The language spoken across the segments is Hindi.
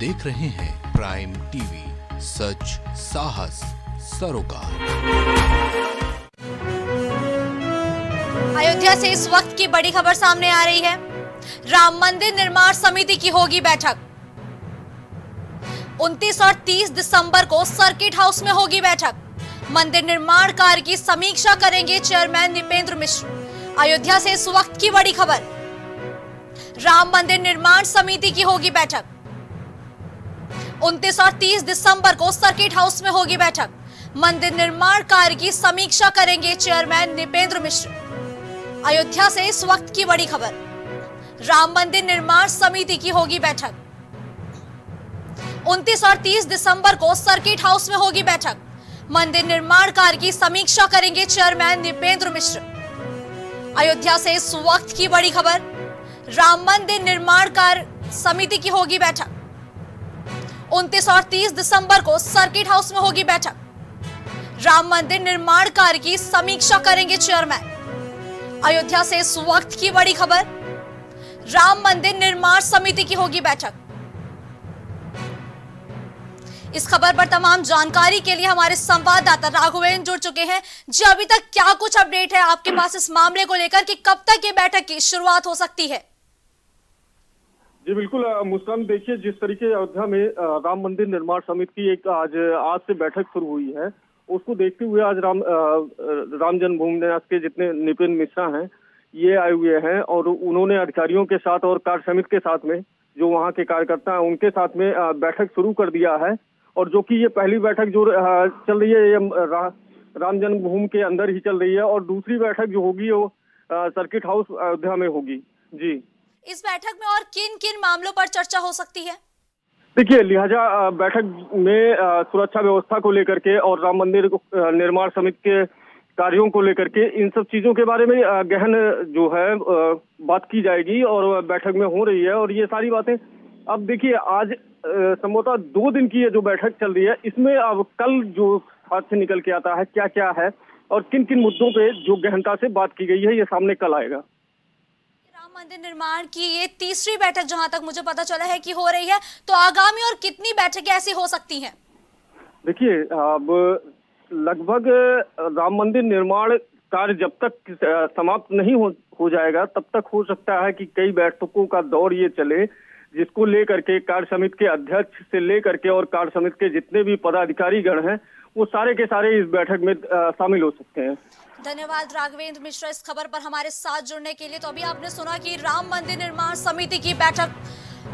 देख रहे हैं प्राइम टीवी सच, साहस, सरोकार। अयोध्या से इस वक्त की बड़ी खबर सामने आ रही है। राम मंदिर निर्माण समिति की होगी बैठक। 29 और 30 दिसंबर को सर्किट हाउस में होगी बैठक। मंदिर निर्माण कार्य की समीक्षा करेंगे चेयरमैन निपेंद्र मिश्र। अयोध्या से इस वक्त की बड़ी खबर। राम मंदिर निर्माण समिति की होगी बैठक। 29 और 30 दिसंबर को सर्किट हाउस में होगी बैठक। मंदिर निर्माण कार्य की समीक्षा करेंगे चेयरमैन निपेंद्र मिश्र। अयोध्या से इस वक्त की बड़ी खबर। राम मंदिर निर्माण समिति की होगी बैठक। 29 और 30 दिसंबर को सर्किट हाउस में होगी बैठक। मंदिर निर्माण कार्य की समीक्षा करेंगे चेयरमैन निपेंद्र मिश्र। अयोध्या से इस वक्त की बड़ी खबर। राम मंदिर निर्माण कार्य समिति की होगी बैठक। 29 और 30 दिसंबर को सर्किट हाउस में होगी बैठक। राम मंदिर निर्माण कार्य की समीक्षा करेंगे चेयरमैन। अयोध्या से इस वक्त की बड़ी खबर, राम मंदिर निर्माण समिति की होगी बैठक। इस खबर पर तमाम जानकारी के लिए हमारे संवाददाता राघवेंद्र जुड़ चुके हैं। जी, अभी तक क्या कुछ अपडेट है आपके पास इस मामले को लेकर कि कब तक ये बैठक की शुरुआत हो सकती है? जी, बिल्कुल मुस्कान, देखिए, जिस तरीके अयोध्या में राम मंदिर निर्माण समिति की एक आज आज से बैठक शुरू हुई है, उसको देखते हुए आज राम राम जन्मभूमि न्यास के जितने निपिन मिश्रा हैं, ये आए हुए हैं और उन्होंने अधिकारियों के साथ और कार्य समिति के साथ में, जो वहाँ के कार्यकर्ता हैं, उनके साथ में बैठक शुरू कर दिया है और जो कि ये पहली बैठक जो चल रही है, ये राम जन्मभूमि के अंदर ही चल रही है और दूसरी बैठक जो होगी वो सर्किट हाउस अयोध्या में होगी। जी। इस बैठक में और किन किन मामलों पर चर्चा हो सकती है? देखिए, लिहाजा बैठक में सुरक्षा व्यवस्था को लेकर के और राम मंदिर निर्माण समिति के कार्यों को लेकर के इन सब चीज़ों के बारे में गहन जो है बात की जाएगी और बैठक में हो रही है। और ये सारी बातें, अब देखिए, आज संभवतः दो दिन की ये जो बैठक चल रही है, इसमें अब कल जो हाथ से निकल के आता है क्या क्या है और किन किन मुद्दों पे जो गहनता से बात की गई है, ये सामने कल आएगा। मंदिर निर्माण की ये तीसरी बैठक जहाँ तक मुझे पता चला है कि हो रही है तो आगामी और कितनी बैठकें ऐसी हो सकती हैं? देखिए अब लगभग राम मंदिर निर्माण कार्य जब तक समाप्त नहीं हो, हो जाएगा तब तक हो सकता है कि कई बैठकों का दौर ये चले जिसको लेकर के कार्य समिति के अध्यक्ष से लेकर के और कार्य समिति के जितने भी पदाधिकारी गण हैं वो सारे के सारे इस बैठक में शामिल हो सकते हैं। धन्यवाद राघवेंद्र मिश्रा इस खबर पर हमारे साथ जुड़ने के लिए। तो अभी आपने सुना कि राम मंदिर निर्माण समिति की बैठक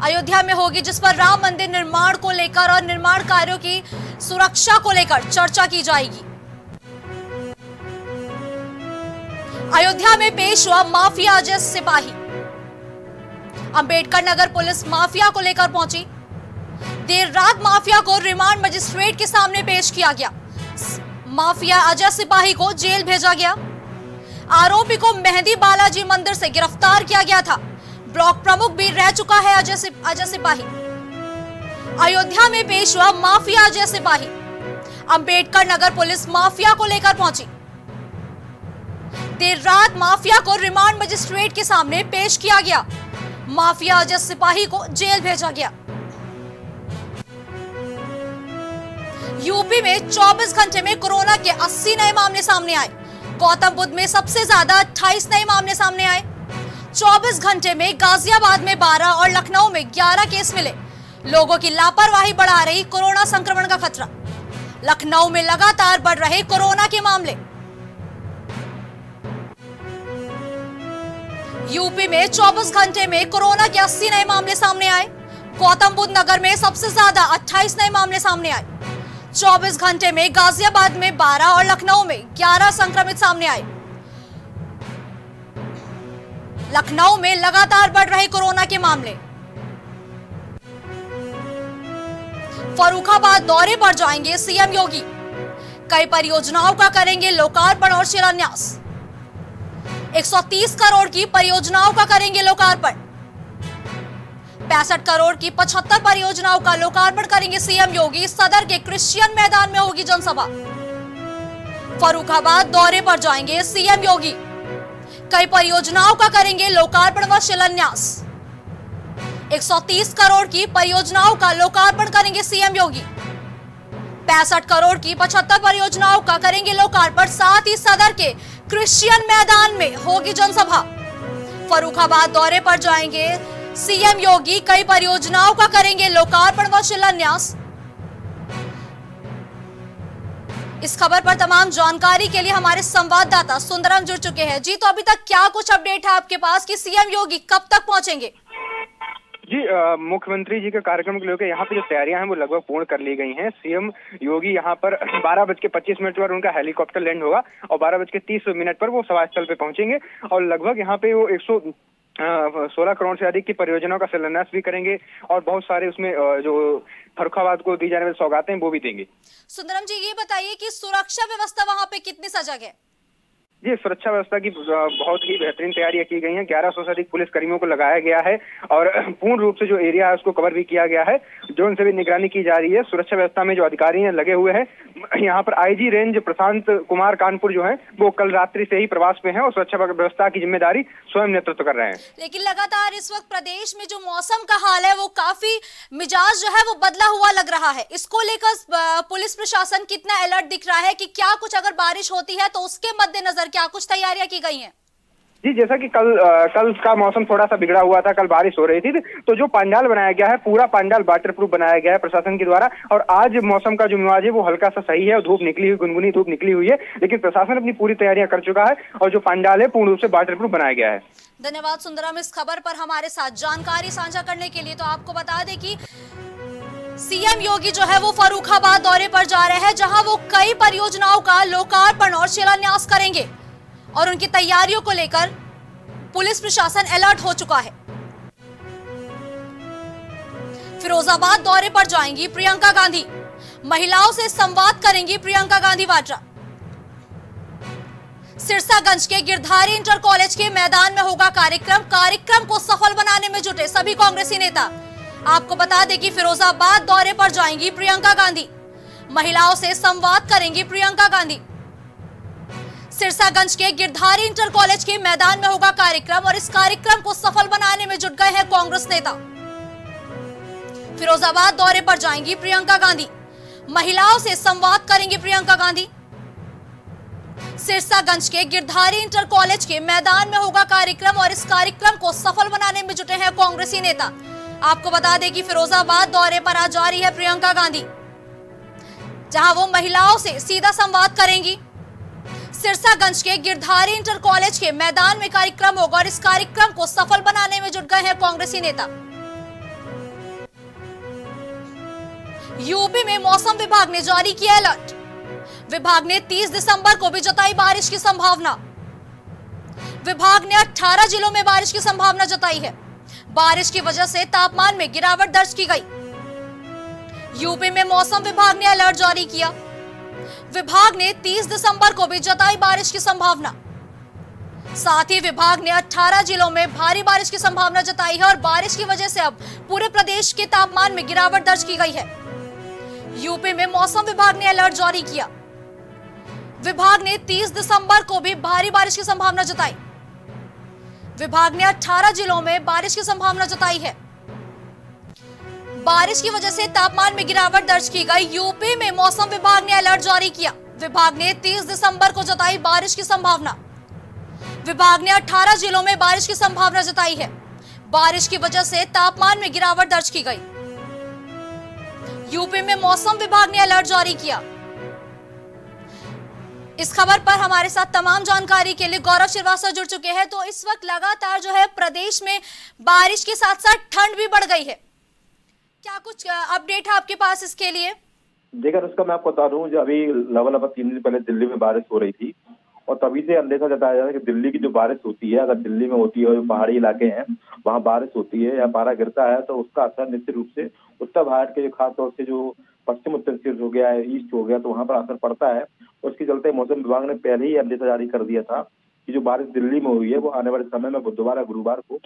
अयोध्या में होगी, जिस पर राम मंदिर निर्माण को लेकर और निर्माण कार्यों की सुरक्षा को लेकर चर्चा की जाएगी। अयोध्या में पेश हुआ माफिया अजय सिपाही। अंबेडकर नगर पुलिस माफिया को लेकर पहुँची। देर रात माफिया को रिमांड मजिस्ट्रेट के सामने पेश किया गया। माफिया अजय सिपाही को जेल भेजा गया। आरोपी को मेहंदी बालाजी मंदिर से गिरफ़्तार किया गया था। ब्लॉक प्रमुख भी रह चुका है अजय अजय सिपाही। अयोध्या में पेश हुआ माफिया अजय सिपाही। अंबेडकर नगर पुलिस माफिया को लेकर पहुँची। देर रात माफिया को रिमांड मजिस्ट्रेट के सामने पेश किया गया। माफिया अजय सिपाही को जेल भेजा गया। यूपी में 24 घंटे में कोरोना के 80 नए मामले सामने आए। गौतम बुद्ध में सबसे ज़्यादा 28 नए मामले सामने आए। 24 घंटे में गाजियाबाद में 12 और लखनऊ में 11 केस मिले। लोगों की लापरवाही बढ़ा रही कोरोना संक्रमण का खतरा। लखनऊ में लगातार बढ़ रहे कोरोना के मामले। यूपी में 24 घंटे में कोरोना के 80 नए मामले सामने आए। गौतम बुद्ध नगर में सबसे ज़्यादा 28 नए मामले सामने आए। 24 घंटे में गाजियाबाद में 12 और लखनऊ में 11 संक्रमित सामने आए। लखनऊ में लगातार बढ़ रहे कोरोना के मामले। फरुखाबाद दौरे पर जाएँगे सीएम योगी। कई परियोजनाओं का करेंगे लोकार्पण और शिलान्यास। 130 करोड़ की परियोजनाओं का करेंगे लोकार्पण। पैंसठ करोड़ की पचहत्तर परियोजनाओं का लोकार्पण करेंगे सीएम योगी। सदर के क्रिश्चियन मैदान में होगी जनसभा। फरुखाबाद दौरे पर जाएँगे सीएम योगी। कई परियोजनाओं का करेंगे लोकार्पण व शिलान्यास। 130 करोड़ की परियोजनाओं का लोकार्पण करेंगे सीएम योगी। पैंसठ करोड़ की 75 परियोजनाओं का करेंगे लोकार्पण, साथ ही सदर के क्रिश्चियन मैदान में होगी जनसभा। फरुखाबाद दौरे पर जाएँगे सीएम योगी कई परियोजनाओं का करेंगे लोकार्पण व शिलान्यास। इस खबर पर तमाम जानकारी के लिए हमारे संवाददाता सुंदरम जुड़ चुके हैं। जी तो अभी तक क्या कुछ अपडेट है आपके पास कि सीएम योगी कब तक पहुँचेंगे? जी मुख्यमंत्री जी के कार्यक्रम को लेकर यहाँ पे जो तैयारियाँ हैं वो लगभग पूर्ण कर ली गई हैं। सीएम योगी यहाँ पर बारह बज के पच्चीस मिनट पर उनका हेलीकॉप्टर लैंड होगा और बारह बज के तीस मिनट पर वो सभा स्थल पे पहुँचेंगे और लगभग यहाँ पे वो एक सौ सोलह करोड़ से अधिक की परियोजनाओं का शिलान्यास भी करेंगे और बहुत सारे उसमें जो फरुखाबाद को दी जाने वाली सौगातें वो भी देंगे। सुंदरम जी, ये बताइए कि सुरक्षा व्यवस्था वहाँ पे कितनी सजग है? जी, सुरक्षा व्यवस्था की बहुत ही बेहतरीन तैयारियाँ की गई हैं। ग्यारह सौ से अधिक पुलिस कर्मियों को लगाया गया है और पूर्ण रूप से जो एरिया है, उसको कवर भी किया गया है। जो उनसे भी निगरानी की जा रही है, सुरक्षा व्यवस्था में जो अधिकारी हैं, लगे हुए हैं। यहाँ पर आईजी रेंज प्रशांत कुमार कानपुर जो है, वो कल रात्रि से ही प्रवास में है और सुरक्षा व्यवस्था की ज़िम्मेदारी स्वयं नेतृत्व कर रहे हैं। लेकिन लगातार इस वक्त प्रदेश में जो मौसम का हाल है, वो काफ़ी मिजाज जो है, वो बदला हुआ लग रहा है। इसको लेकर पुलिस प्रशासन कितना अलर्ट दिख रहा है की क्या कुछ अगर बारिश होती है तो उसके मद्देनजर क्या कुछ तैयारियाँ की गई हैं? जी जैसा कि कल आ, कल का मौसम थोड़ा सा बिगड़ा हुआ था कल बारिश हो रही थी तो जो पंडाल बनाया गया है पूरा पंडाल वाटर प्रूफ बनाया गया है प्रशासन के द्वारा और आज मौसम का जो मिवाज है वो हल्का सा सही है धूप निकली हुई गुनगुनी धूप निकली हुई है लेकिन प्रशासन अपनी पूरी तैयारियाँ कर चुका है और जो पंडाल है पूर्ण रूप से वाटर प्रूफ बनाया गया है। धन्यवाद सुंदरम इस खबर पर हमारे साथ। जानकारी साझा करने के लिए तो आपको बता दें कि सीएम योगी जो है वो फरूखाबाद दौरे पर जा रहे हैं जहाँ वो कई परियोजनाओं का लोकार्पण और शिलान्यास करेंगे। और उनकी तैयारियों को लेकर पुलिस प्रशासन अलर्ट हो चुका है। फिरोजाबाद दौरे पर जाएँगी प्रियंका गांधी। महिलाओं से संवाद करेंगी प्रियंका गांधी वाड्रा। सिरसागंज के गिरधारी इंटर कॉलेज के मैदान में होगा कार्यक्रम। कार्यक्रम को सफल बनाने में जुटे सभी कांग्रेसी नेता। आपको बता दें कि फिरोजाबाद दौरे पर जाएँगी प्रियंका गांधी। महिलाओं से संवाद करेंगी प्रियंका गांधी। सिरसागंज के गिरधारी इंटर कॉलेज के मैदान में होगा कार्यक्रम और इस कार्यक्रम को सफल बनाने में जुट गए हैं कांग्रेस नेता। फिरोजाबाद दौरे पर जाएँगी प्रियंका गांधी। महिलाओं से संवाद करेंगी प्रियंका गांधी। सिरसागंज के गिरधारी इंटर कॉलेज के मैदान में होगा कार्यक्रम और इस कार्यक्रम को सफल बनाने में जुटे हैं कांग्रेसी नेता। आपको बता दें कि फिरोजाबाद दौरे पर आज जा रही है प्रियंका गांधी, जहाँ वो महिलाओं से सीधा संवाद करेंगी। सिरसागंज के गिरधारी इंटर कॉलेज के मैदान में कार्यक्रम होगा और इस कार्यक्रम को सफल बनाने में जुट गए हैं कांग्रेसी नेता। यूपी में मौसम विभाग ने जारी किया अलर्ट। विभाग ने 30 दिसंबर को भी जताई बारिश की संभावना। विभाग ने 18 जिलों में बारिश की संभावना जताई है। बारिश की वजह से तापमान में गिरावट दर्ज की गई। यूपी में मौसम विभाग ने अलर्ट जारी किया। विभाग ने 30 दिसंबर को भी जताई बारिश की संभावना। साथ ही विभाग ने 18 जिलों में भारी बारिश की संभावना जताई है और बारिश की वजह से अब पूरे प्रदेश के तापमान में गिरावट दर्ज की गई है। यूपी में मौसम विभाग ने अलर्ट जारी किया। विभाग ने 30 दिसंबर को भी भारी बारिश की संभावना जताई। विभाग ने 18 जिलों में बारिश की संभावना जताई है। बारिश की वजह से तापमान में गिरावट दर्ज की गई। यूपी में मौसम विभाग ने अलर्ट जारी किया। विभाग ने 30 दिसंबर को जताई बारिश की संभावना। विभाग ने 18 जिलों में बारिश की संभावना जताई है। बारिश की वजह से तापमान में गिरावट दर्ज की गई। यूपी में मौसम विभाग ने अलर्ट जारी किया। इस खबर पर हमारे साथ तमाम जानकारी के लिए गौरव श्रीवास्तव जुड़ चुके हैं। तो इस वक्त लगातार जो है प्रदेश में बारिश के साथ साथ ठंड भी बढ़ गई है। क्या कुछ अपडेट है आपके पास इसके लिए? देखकर उसका मैं आपको बता दूँ, जो अभी लगभग लगभग तीन दिन पहले दिल्ली में बारिश हो रही थी, और तभी से अंदेशा जताया जा रहा है कि दिल्ली की जो बारिश होती है, अगर दिल्ली में होती है जो पहाड़ी इलाके हैं, वहाँ बारिश होती है या पारा गिरता है तो उसका असर निश्चित रूप से उत्तर भारत के जो खासतौर से जो पश्चिम उत्तर क्षेत्र हो गया है ईस्ट हो गया तो वहाँ पर असर पड़ता है। उसके चलते मौसम विभाग ने पहले ही अंदेशा जारी कर दिया था कि जो बारिश दिल्ली में हुई है, वो आने वाले समय में बुधवार या गुरुवार को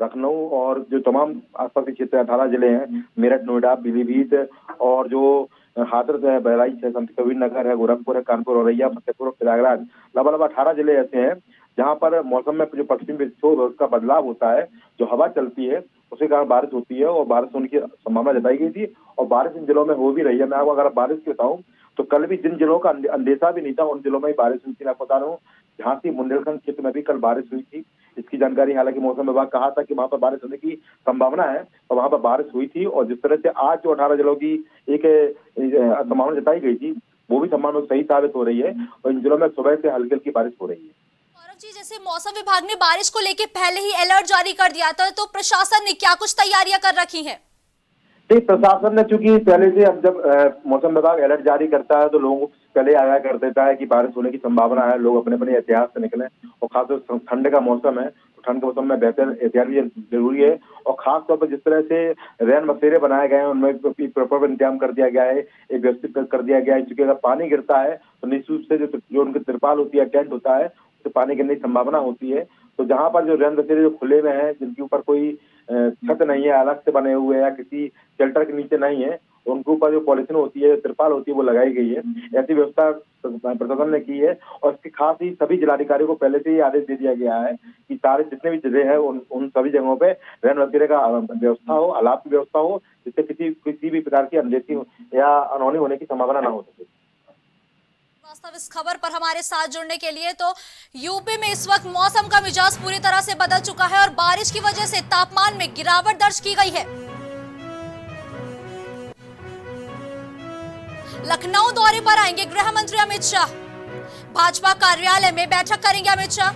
लखनऊ और जो तमाम आसपास के क्षेत्र अठारह ज़िले हैं, मेरठ, नोएडा, पीलीभीत और जो हाथरस है, बहराइच है, संत कबीर नगर है, गोरखपुर है, कानपुर, औरैया, फतेहपुर प्रयागराज, लगभग लगभग अठारह ज़िले ऐसे हैं, जहाँ पर मौसम में जो पश्चिमी विक्षोभ है, उसका बदलाव होता है, जो हवा चलती है उसके कारण बारिश होती है और बारिश होने की संभावना जताई गई थी और बारिश इन जिलों में हो भी रही है। मैं आपको अगर बारिश की बताऊँ तो कल भी जिन जिलों का अंदेशा भी नहीं था, उन जिलों में ही बारिश हुई थी, मैं बता रहा हूँ झांसी, बुंदेलखंड क्षेत्र में भी कल बारिश हुई थी। इसकी जानकारी हालाँकि मौसम विभाग कहा था कि वहाँ पर बारिश होने की संभावना है और वहाँ पर बारिश हुई थी और जिस तरह से आज जो अठारह जिलों की एक संभावना जताई गई थी, वो भी संभावना सही साबित हो रही है और इन जिलों में सुबह से हल्की हल्की बारिश हो रही है। जी, जैसे मौसम विभाग ने बारिश को लेकर पहले ही अलर्ट जारी कर दिया था तो प्रशासन ने क्या कुछ तैयारियाँ कर रखी हैं? ठीक प्रशासन ने चूँकि पहले से अब जब मौसम विभाग अलर्ट जारी करता है तो लोगों को पहले आगाह कर देता है कि बारिश होने की संभावना है, लोग अपने अपने एहतियात से निकले, और खासतौर ठंड का मौसम है तो ठंड के मौसम में बेहतर एहतियात भी ज़रूरी है, और खास तौर पर जिस तरह से रैन बसेरे बनाए गए हैं, उनमें प्रॉपर इंतज़ाम कर दिया गया है, एक व्यवस्थित कर दिया गया है क्योंकि अगर पानी गिरता है तो निश्चित रूप से जो जो उनकी तिरपाल होती है, टेंट होता है, उससे पानी गिरने की संभावना होती है तो जहाँ पर जो रैन बसेरे जो खुले में हैं, जिनके ऊपर कोई छत नहीं है, अलग से बने हुए या किसी शेल्टर के नीचे नहीं है। उनके ऊपर जो पॉलिथीन होती है तिरपाल होती है, वो लगाई गई है। ऐसी व्यवस्था प्रशासन ने की है और इसके खास ही सभी जिलाधिकारियों को पहले से ही आदेश दे दिया गया है कि सारे जितने भी ज़िले हैं, उन उन सभी जगहों पे रैन बसेरे का व्यवस्था हो अलाप की व्यवस्था हो, जिससे किसी किसी भी प्रकार की अनदेखी या अनहोनी होने की संभावना न हो सके। वास्तव इस खबर पर हमारे साथ जुड़ने के लिए तो यूपी में इस वक्त मौसम का मिजाज पूरी तरह से बदल चुका है और बारिश की वजह से तापमान में गिरावट दर्ज की गई है। लखनऊ दौरे पर आएँगे गृह मंत्री अमित शाह। भाजपा कार्यालय में बैठक करेंगे अमित शाह।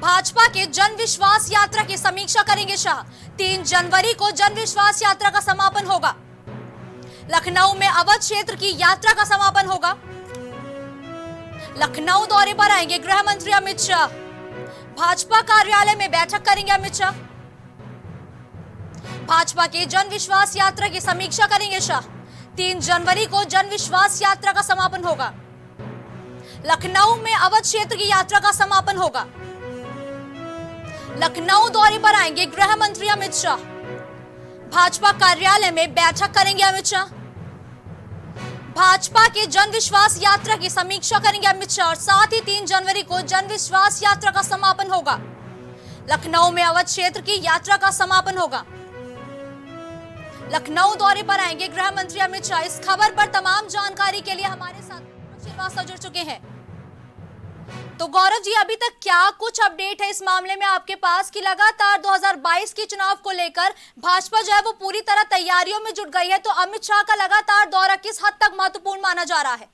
भाजपा के जन विश्वास यात्रा की समीक्षा करेंगे शाह। तीन जनवरी को जन विश्वास यात्रा का समापन होगा। लखनऊ में अवध क्षेत्र की यात्रा का समापन होगा। लखनऊ दौरे पर आएँगे गृह मंत्री अमित शाह। भाजपा कार्यालय में बैठक करेंगे अमित शाह। भाजपा के जन विश्वास यात्रा की समीक्षा करेंगे शाह। तीन जनवरी को जन विश्वास यात्रा का समापन होगा। लखनऊ में अवध क्षेत्र की यात्रा का समापन होगा। लखनऊ दौरे पर आएँगे गृह मंत्री अमित शाह। भाजपा कार्यालय में बैठक करेंगे अमित शाह। भाजपा के जन विश्वास यात्रा की समीक्षा करेंगे अमित शाह और साथ ही तीन जनवरी को जन विश्वास यात्रा का समापन होगा। लखनऊ में अवध क्षेत्र की यात्रा का समापन होगा। लखनऊ दौरे पर आएँगे गृह मंत्री अमित शाह। इस खबर पर तमाम जानकारी के लिए हमारे साथ श्रीवास्तव जुड़ चुके हैं। तो गौरव जी, अभी तक क्या कुछ अपडेट है इस मामले में आपके पास? कि लगातार 2022 के चुनाव को लेकर भाजपा जो है वो पूरी तरह तैयारियों में जुट गई है। तो अमित शाह का लगातार दौरा किस हद तक महत्वपूर्ण माना जा रहा है?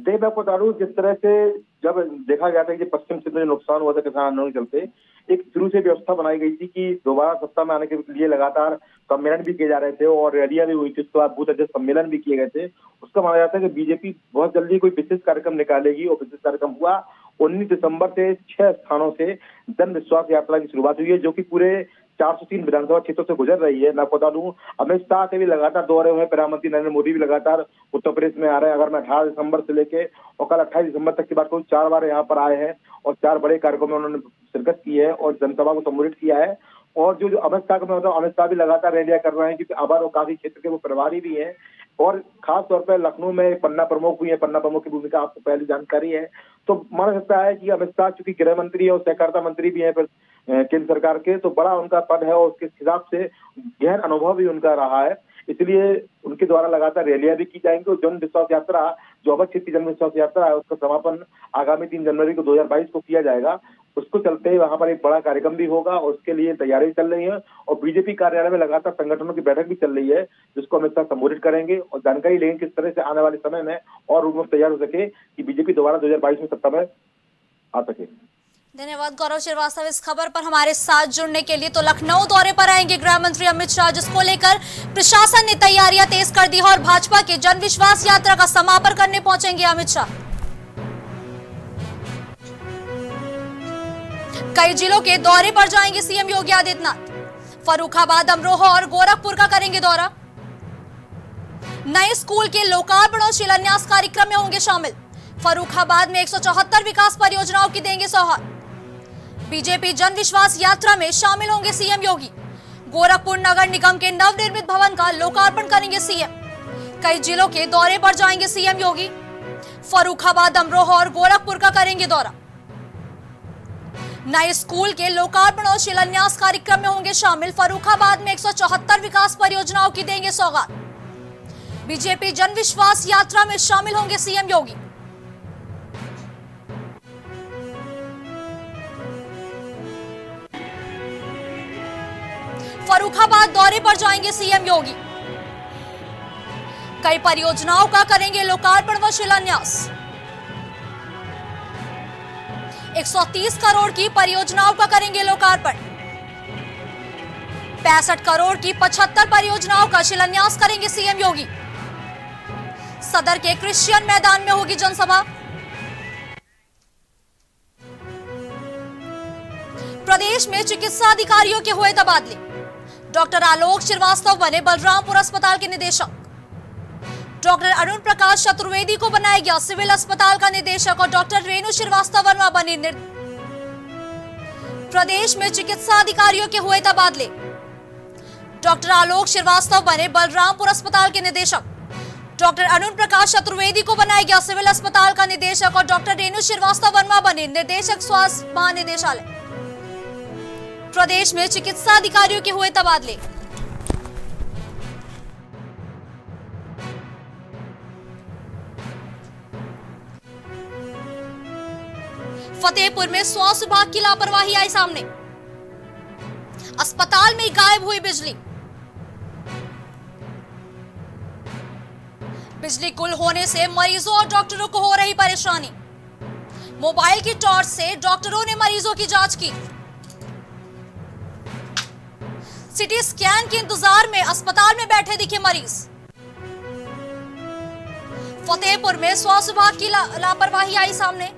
देख, मैं बता जिस तरह से जब देखा गया था कि पश्चिम क्षेत्र में नुकसान हुआ था किसान आंदोलन के चलते, एक शुरू से व्यवस्था बनाई गई थी कि दोबारा सत्ता में आने के लिए लगातार सम्मेलन भी किए जा रहे थे और रैलियाँ भी हुई थी। उसके बाद बूथ अध्यक्ष सम्मेलन भी किए गए थे। उसका माना जाता है कि बीजेपी बहुत जल्दी कोई विशेष कार्यक्रम निकालेगी और विशेष कार्यक्रम हुआ। उन्नीस दिसंबर से छह स्थानों से जन विश्वास यात्रा की शुरुआत हुई है, जो कि पूरे चार सौ तीन विधानसभा क्षेत्रों से गुजर रही है। मैं बता दूँ, अमित शाह के भी लगातार दौरे हुए प्रधानमंत्री नरेंद्र मोदी भी लगातार उत्तर प्रदेश में आ रहे हैं। अगर मैं अठारह दिसंबर से लेके और कल अट्ठाईस दिसंबर तक की बात करूँ, चार बार यहाँ पर आए हैं और चार बड़े कार्यक्रम में उन्होंने शिरकत की है और जनसभा को संबोधित किया है। और जो जो अमित शाह का मैं बताऊँ, अमित शाह भी लगातार रैलियाँ कर रहे हैं, क्योंकि आबाद और काफ़ी क्षेत्र के वो प्रभारी भी हैं। और खास तौर पर लखनऊ में पन्ना प्रमुख हुई है, पन्ना प्रमुख की भूमिका आपको पहले जानकारी है। तो माना सकता है कि अमित शाह चूँकि गृह मंत्री है और सहकारिता मंत्री भी है केंद्र सरकार के तो बड़ा उनका पद है और उसके हिसाब से गहन अनुभव भी उनका रहा है। इसलिए उनके द्वारा लगातार रैलियाँ भी की जाएँगी और जन विश्वास यात्रा, जो अवध क्षेत्र जन विश्वास यात्रा है, उसका समापन आगामी तीन जनवरी को 2022 को किया जाएगा। उसको चलते ही वहाँ पर एक बड़ा कार्यक्रम भी होगा और उसके लिए तैयारी चल रही है और बीजेपी कार्यालय में लगातार संगठनों की बैठक भी चल रही है, जिसको अमित शाह संबोधित करेंगे और जानकारी लेंगे किस तरह से आने वाले समय में और रूप तैयार हो सके कि बीजेपी दोबारा दो हज़ार बाईस में सत्ता में आ सके। धन्यवाद गौरव श्रीवास्तव इस खबर पर हमारे साथ जुड़ने के लिए। तो लखनऊ दौरे पर आएँगे गृह मंत्री अमित शाह, जिसको लेकर प्रशासन ने तैयारियाँ तेज कर दी है और भाजपा के जन विश्वास यात्रा का समापन करने पहुँचेंगे अमित शाह। कई जिलों के दौरे पर जाएँगे सीएम योगी आदित्यनाथ। फरुखाबाद अमरोहा और गोरखपुर का करेंगे दौरा। नए स्कूल के लोकार्पण और शिलान्यास कार्यक्रम में होंगे शामिल। फरुखाबाद में एक सौ चौहत्तर विकास परियोजनाओं की देंगे सौहार्द। बीजेपी जन विश्वास यात्रा में शामिल होंगे सीएम योगी। गोरखपुर नगर निगम के नवनिर्मित भवन का लोकार्पण करेंगे सीएम। कई जिलों के दौरे पर जाएँगे सीएम योगी। फरुखाबाद अमरोहा और गोरखपुर का करेंगे दौरा। नए स्कूल के लोकार्पण और शिलान्यास कार्यक्रम में होंगे शामिल। फरुखाबाद में 174 विकास परियोजनाओं की देंगे सौगात। बीजेपी जन विश्वास यात्रा में शामिल होंगे सीएम योगी। फरुखाबाद दौरे पर जाएँगे सीएम योगी। कई परियोजनाओं का करेंगे लोकार्पण व शिलान्यास। 130 करोड़ की परियोजनाओं का करेंगे लोकार्पण। पैंसठ करोड़ की 75 परियोजनाओं का शिलान्यास करेंगे सीएम योगी। सदर के क्रिश्चियन मैदान में होगी जनसभा। प्रदेश में चिकित्सा अधिकारियों के हुए तबादले। डॉक्टर आलोक श्रीवास्तव बने बलरामपुर अस्पताल के निदेशक। डॉक्टर अरुण प्रकाश चतुर्वेदी को बनाया गया सिविल अस्पताल का निदेशक और डॉक्टर रेणु श्रीवास्तव वर्मा बनी. प्रदेश में चिकित्सा अधिकारियों के हुए तबादले। डॉक्टर आलोक श्रीवास्तव बने बलरामपुर अस्पताल के निदेशक। डॉक्टर अरुण प्रकाश चतुर्वेदी को बनाया गया सिविल अस्पताल का निदेशक और डॉक्टर रेणु श्रीवास्तव वर्मा बने निर्देशक स्वास्थ्य महानिदेशालय। प्रदेश में चिकित्सा अधिकारियों के हुए तबादले। फतेहपुर में स्वास्थ्य विभाग की लापरवाही आई सामने। अस्पताल में गायब हुई बिजली। बिजली गुल होने से मरीजों और डॉक्टरों को हो रही परेशानी। मोबाइल की टॉर्च से डॉक्टरों ने मरीजों की जाँच की। सिटी स्कैन के इंतज़ार में अस्पताल में बैठे दिखे मरीज़। फतेहपुर में स्वास्थ्य विभाग की ला, लापरवाही आई सामने।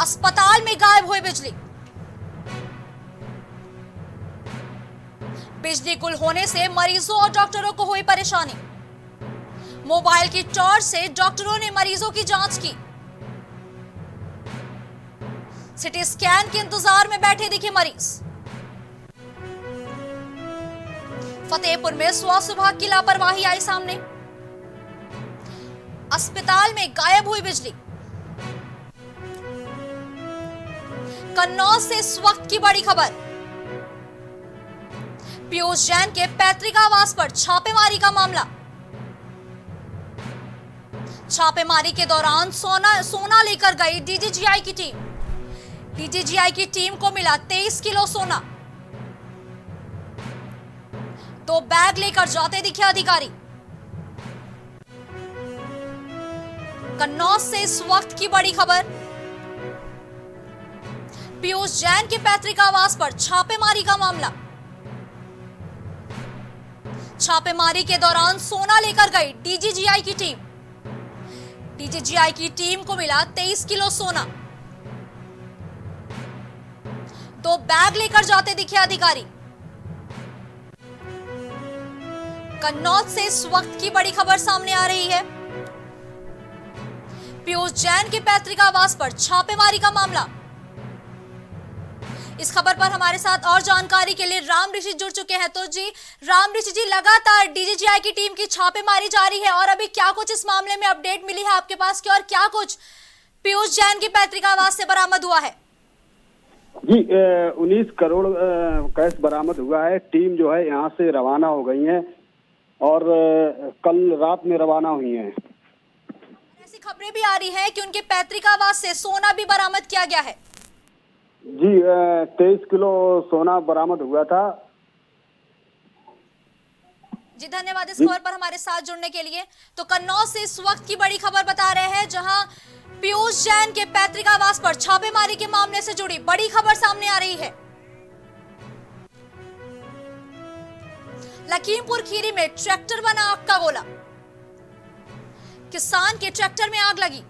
अस्पताल में गायब हुई बिजली। बिजली गुल होने से मरीजों और डॉक्टरों को हुई परेशानी। मोबाइल की टॉर्च से डॉक्टरों ने मरीजों की जाँच की। सिटी स्कैन के इंतज़ार में बैठे दिखे मरीज़। फतेहपुर में स्वास्थ्य विभाग की लापरवाही आई सामने। अस्पताल में गायब हुई बिजली। कन्नौज से इस वक्त की बड़ी खबर। पीयूष जैन के पैतृक आवास पर छापेमारी का मामला। छापेमारी के दौरान सोना सोना लेकर गई डीजीजीआई की टीम। डीजीजीआई की टीम को मिला 23 किलो सोना। तो बैग लेकर जाते दिखे अधिकारी। कन्नौज से इस वक्त की बड़ी खबर। पीयूष जैन के पैतृक आवास पर छापेमारी का मामला। छापेमारी के दौरान सोना लेकर गई डीजीजीआई की टीम। डीजीजीआई की टीम को मिला 23 किलो सोना। दो बैग लेकर जाते दिखे अधिकारी। कन्नौज से इस वक्त की बड़ी खबर सामने आ रही है। पीयूष जैन के पैतृक आवास पर छापेमारी का मामला। इस खबर पर हमारे साथ और जानकारी के लिए राम ऋषि जुड़ चुके हैं। तो जी राम ऋषि जी लगातार डीजीजीआई की टीम की छापेमारी जारी है और अभी क्या कुछ इस मामले में अपडेट मिली है आपके पास की और क्या कुछ पीयूष जैन की पैतृक आवास से बरामद हुआ है? जी उन्नीस करोड़ कैश बरामद हुआ है। टीम जो है यहाँ से रवाना हो गई है और कल रात में रवाना हुई है। ऐसी खबरें भी आ रही है कि उनके पैतृक आवास से सोना भी बरामद किया गया है। जी तेईस किलो सोना बरामद हुआ था। जी धन्यवाद इस खबर पर हमारे साथ जुड़ने के लिए। तो कन्नौज से इस वक्त की बड़ी खबर बता रहे हैं जहाँ पीयूष जैन के पैतृक आवास पर छापेमारी के मामले से जुड़ी बड़ी खबर सामने आ रही है। लखीमपुर खीरी में ट्रैक्टर बना आग का गोला। किसान के ट्रैक्टर में आग लगी।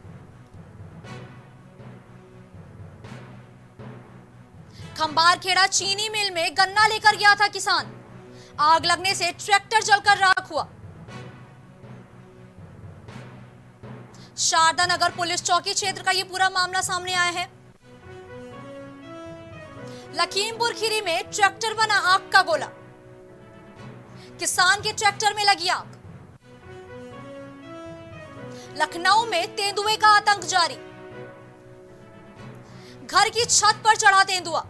खंबारखेड़ा चीनी मिल में गन्ना लेकर गया था किसान। आग लगने से ट्रैक्टर जलकर राख हुआ। शारदा नगर पुलिस चौकी क्षेत्र का यह पूरा मामला सामने आया है। लखीमपुर खीरी में ट्रैक्टर बना आग का गोला। किसान के ट्रैक्टर में लगी आग। लखनऊ में तेंदुए का आतंक जारी। घर की छत पर चढ़ा तेंदुआ।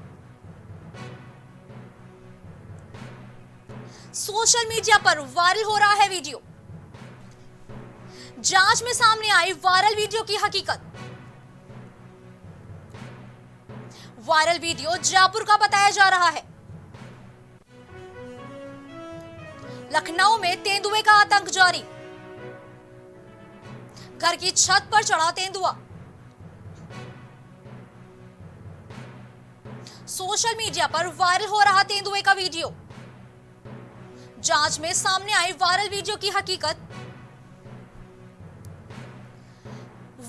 सोशल मीडिया पर वायरल हो रहा है वीडियो। जाँच में सामने आई वायरल वीडियो की हकीकत। वायरल वीडियो जयपुर का बताया जा रहा है। लखनऊ में तेंदुए का आतंक जारी। घर की छत पर चढ़ा तेंदुआ। सोशल मीडिया पर वायरल हो रहा तेंदुए का वीडियो। जाँच में सामने आई वायरल वीडियो की हकीकत।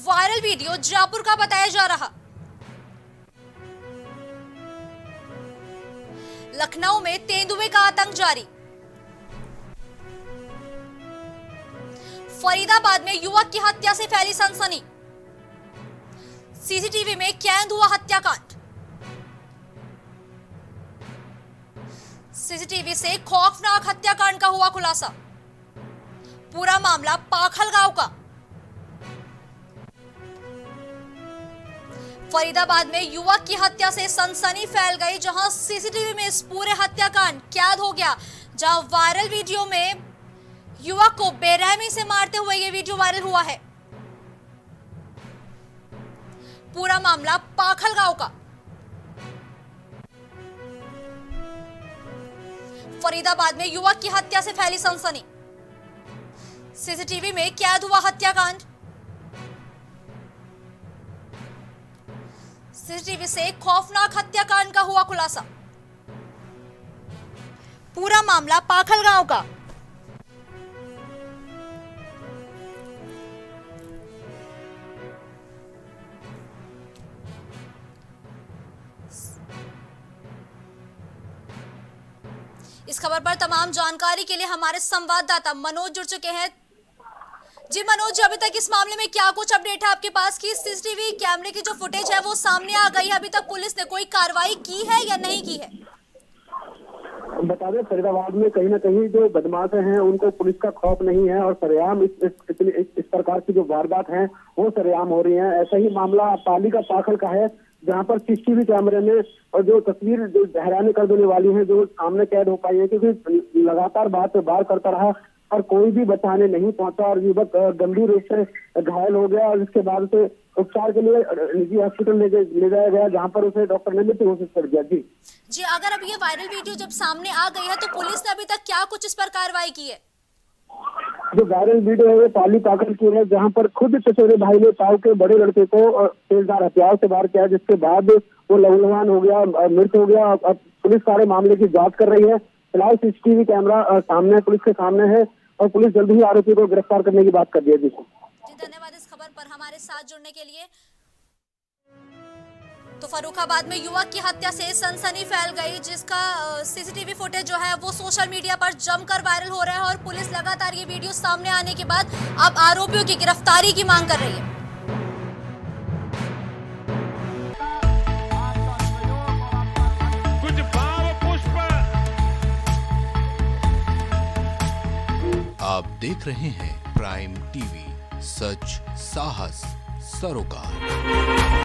वायरल वीडियो जयपुर का बताया जा रहा। लखनऊ में तेंदुए का आतंक जारी। फरीदाबाद में युवक की हत्या से फैली सनसनी। सीसीटीवी में कैद हुआ हत्याकांड। सीसीटीवी से खौफनाक हत्याकांड का हुआ खुलासा। पूरा मामला पाखल गाँव का। फरीदाबाद में युवक की हत्या से सनसनी फैल गई, जहाँ सीसीटीवी में इस पूरे हत्याकांड कैद हो गया, जहाँ वायरल वीडियो में युवक को बेरहमी से मारते हुए यह वीडियो वायरल हुआ है। पूरा मामला पाखल गाँव का। फरीदाबाद में युवक की हत्या से फैली सनसनी। सीसीटीवी में कैद हुआ हत्याकांड। सीसीटीवी से खौफनाक हत्याकांड का हुआ खुलासा। पूरा मामला पाखल गाँव का। खबर पर तमाम जानकारी के लिए हमारे संवाददाता मनोज जुड़ चुके हैं। जी मनोज अभी तक इस मामले में क्या कुछ अपडेट है आपके पास की? सीसीटीवी कैमरे की जो फुटेज है वो सामने आ गई है। अभी तक पुलिस ने कोई कार्रवाई की है या नहीं की है? बता दें फरीदाबाद में कहीं ना कहीं जो बदमाश हैं उनको पुलिस का खौफ नहीं है और सरेआम इस इस, इस, इस, प्रकार की जो वारदात हैं वो सरेआम हो रही हैं। ऐसा ही मामला पाली का पाखल का है। जहाँ पर सीसीटीवी कैमरे में और जो तस्वीर जो हैरानी कर देने वाली है, जो सामने कैद हो पाई है, क्योंकि लगातार बात पे बार करता रहा और कोई भी बचाने नहीं पहुँचा और युवक गंभीर रूप से घायल हो गया और इसके बाद उसे उपचार के लिए निजी हॉस्पिटल ले ले जाया गया, जहाँ पर उसे डॉक्टर ने मृत्यु घोषित कर दिया। जी। जी, अगर अब ये वायरल वीडियो जब सामने आ गई है तो पुलिस ने अभी तक क्या कुछ इस पर कार्रवाई की है? जो वायरल वीडियो है, वो पाली पाकर की है, जहाँ पर खुद चचेरे भाई ने ताऊ के बड़े लड़के को तेजदार हथियार से वार किया, जिसके बाद वो लहूलुहान हो गया मृत हो गया, अब पुलिस सारे मामले की जाँच कर रही है। फ़िलहाल सीसीटीवी कैमरा सामने पुलिस के सामने है, और पुलिस जल्द ही आरोपी को गिरफ़्तार करने की बात कर दी है जी, धन्यवाद इस खबर पर हमारे साथ जुड़ने के लिए। तो फरुखाबाद में युवक की हत्या से सनसनी फैल गई जिसका सीसीटीवी फुटेज जो है वो सोशल मीडिया पर जमकर वायरल हो रहा है और पुलिस लगातार ये वीडियो सामने आने के बाद अब आरोपियों की गिरफ्तारी की मांग कर रही है। कुछ पुष्प। आप देख रहे हैं प्राइम टीवी सच साहस सरोकार।